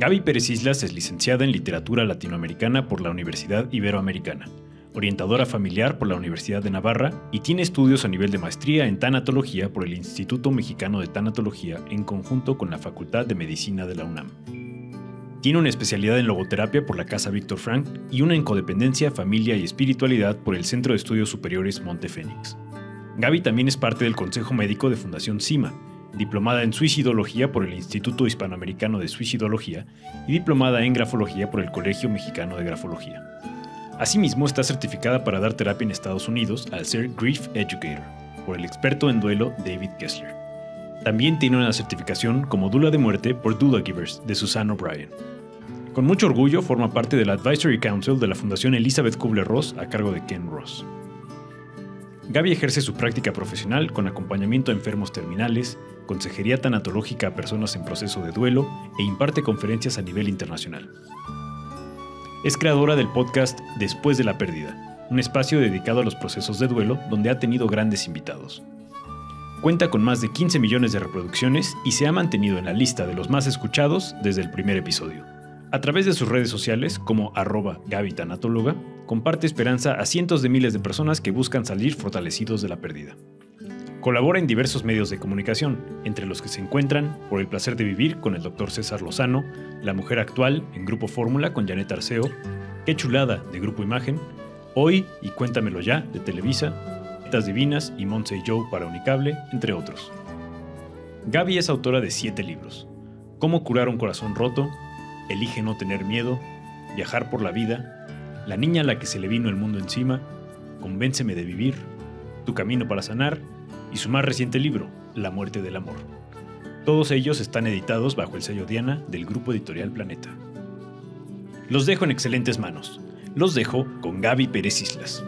Gaby Pérez Islas es licenciada en Literatura Latinoamericana por la Universidad Iberoamericana, orientadora familiar por la Universidad de Navarra y tiene estudios a nivel de maestría en tanatología por el Instituto Mexicano de Tanatología en conjunto con la Facultad de Medicina de la UNAM. Tiene una especialidad en logoterapia por la Casa Víctor Frank y una en codependencia, familia y espiritualidad por el Centro de Estudios Superiores Monte Fénix. Gaby también es parte del Consejo Médico de Fundación CIMA, diplomada en suicidología por el Instituto Hispanoamericano de Suicidología y diplomada en grafología por el Colegio Mexicano de Grafología. Asimismo, está certificada para dar terapia en Estados Unidos al ser Grief Educator por el experto en duelo David Kessler. También tiene una certificación como Dula de Muerte por Dula Givers de Susan O'Brien. Con mucho orgullo forma parte del Advisory Council de la Fundación Elizabeth Kubler-Ross a cargo de Ken Ross. Gaby ejerce su práctica profesional con acompañamiento a enfermos terminales, consejería tanatológica a personas en proceso de duelo e imparte conferencias a nivel internacional. Es creadora del podcast Después de la Pérdida, un espacio dedicado a los procesos de duelo donde ha tenido grandes invitados. Cuenta con más de 15 millones de reproducciones y se ha mantenido en la lista de los más escuchados desde el primer episodio. A través de sus redes sociales, como arroba Gaby Tanatóloga, comparte esperanza a cientos de miles de personas que buscan salir fortalecidos de la pérdida. Colabora en diversos medios de comunicación, entre los que se encuentran Por el placer de vivir con el Dr. César Lozano, La Mujer Actual en Grupo Fórmula con Janet Arceo, Qué Chulada de Grupo Imagen, Hoy y Cuéntamelo Ya de Televisa, Metas Divinas y Monse y Joe para Unicable, entre otros. Gaby es autora de siete libros. Cómo curar un corazón roto, Elige no tener miedo, Viajar por la vida, La niña a la que se le vino el mundo encima, Convénceme de vivir, Tu camino para sanar y su más reciente libro, La muerte del amor. Todos ellos están editados bajo el sello Diana del grupo editorial Planeta. Los dejo en excelentes manos. Los dejo con Gaby Pérez Islas.